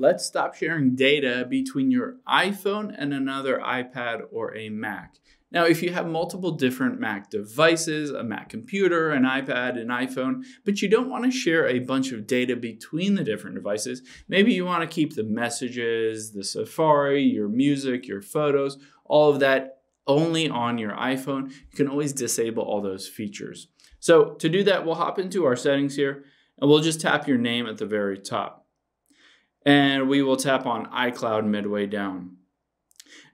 let's stop sharing data between your iPhone and another iPad or a Mac. Now, if you have multiple different Mac devices, a Mac computer, an iPad, an iPhone, but you don't want to share a bunch of data between the different devices, maybe you want to keep the messages, the Safari, your music, your photos, all of that only on your iPhone. You can always disable all those features. So to do that, we'll hop into our settings here and we'll just tap your name at the very top. And we will tap on iCloud midway down.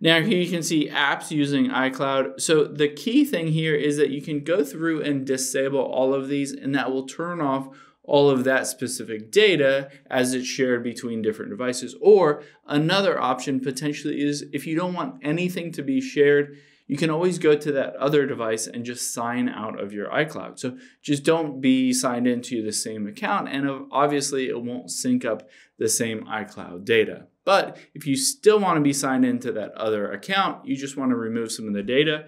Now here you can see apps using iCloud. So the key thing here is that you can go through and disable all of these and that will turn off all of that specific data as it's shared between different devices. Or another option potentially is if you don't want anything to be shared, you can always go to that other device and just sign out of your iCloud. So just don't be signed into the same account, and obviously it won't sync up the same iCloud data. But if you still want to be signed into that other account, you just want to remove some of the data,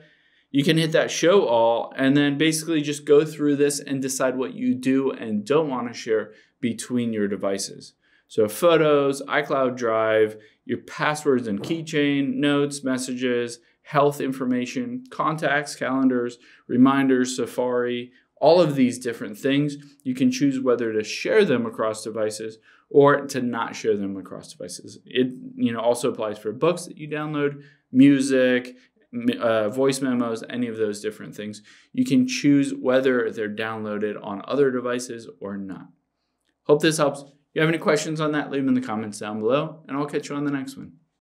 you can hit that show all and then basically just go through this and decide what you do and don't want to share between your devices. So, photos, iCloud Drive, your passwords and keychain, notes, messages, health information, contacts, calendars, reminders, Safari, all of these different things. You can choose whether to share them across devices or to not share them across devices. It you know also applies for books that you download, music, uh, voice memos, any of those different things. You can choose whether they're downloaded on other devices or not. Hope this helps. If you have any questions on that, leave them in the comments down below, and I'll catch you on the next one.